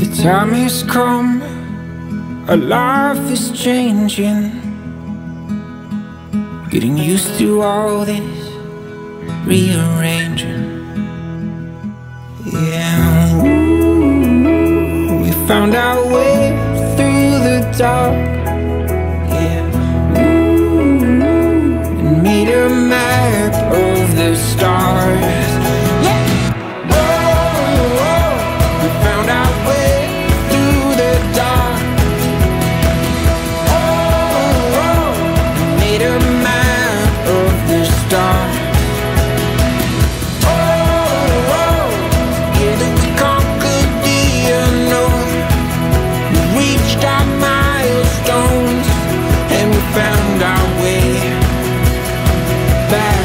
The time has come, our life is changing. Getting used to all this rearranging. Yeah, we found our way through the dark. back